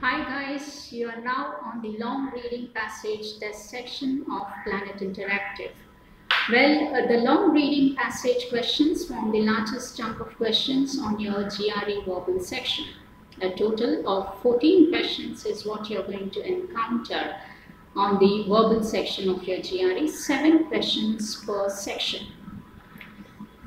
Hi guys, you are now on the long reading passage test section of Planet Interactive. Well, uh, the long reading passage questions form the largest chunk of questions on your GRE verbal section. A total of 14 questions is what you're going to encounter on the verbal section of your GRE, 7 questions per section.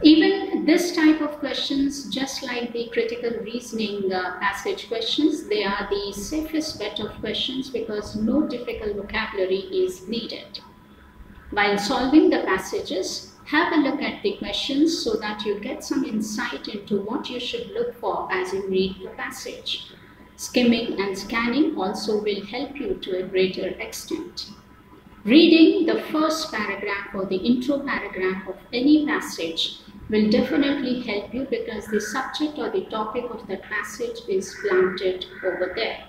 Even this type of questions, just like the critical reasoning uh, passage questions, they are the safest bet of questions because no difficult vocabulary is needed. While solving the passages, have a look at the questions so that you get some insight into what you should look for as you read the passage. Skimming and scanning also will help you to a greater extent. Reading the first paragraph or the intro paragraph of any passage will definitely help you because the subject or the topic of that passage is planted over there.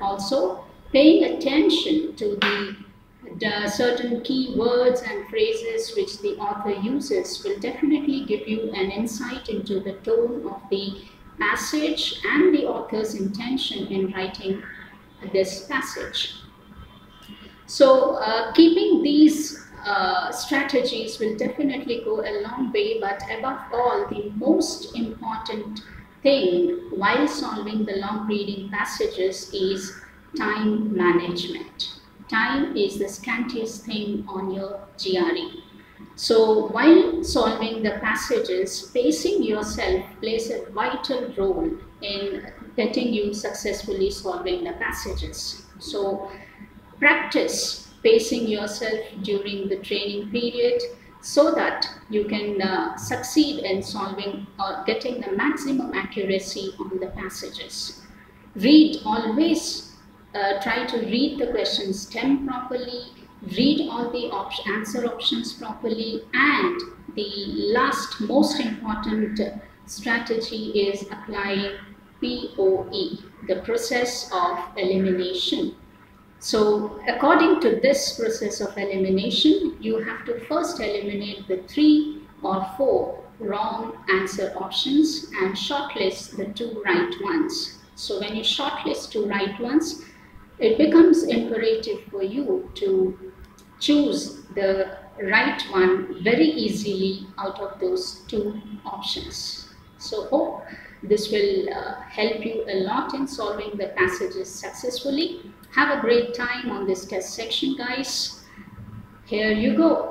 Also, paying attention to the, the certain key words and phrases which the author uses will definitely give you an insight into the tone of the passage and the author's intention in writing this passage. So, uh, keeping these strategies will definitely go a long way, but above all, the most important thing while solving the long reading passages is time management. Time is the scantiest thing on your GRE. So while solving the passages, pacing yourself plays a vital role in getting you successfully solving the passages. So practice pacing yourself during the training period so that you can uh, succeed in solving or getting the maximum accuracy on the passages. Read always uh, try to read the question stem properly, read all the op answer options properly and the last most important strategy is applying POE, the process of elimination. So according to this process of elimination, you have to first eliminate the three or four wrong answer options and shortlist the two right ones. So when you shortlist two right ones, it becomes imperative for you to choose the right one very easily out of those two options. So hope this will uh, help you a lot in solving the passages successfully. Have a great time on this test section guys. Here you go.